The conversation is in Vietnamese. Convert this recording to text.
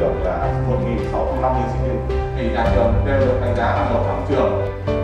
được là 1.650 sinh viên. Thì nhà trường đều được đánh giá là một trong trường.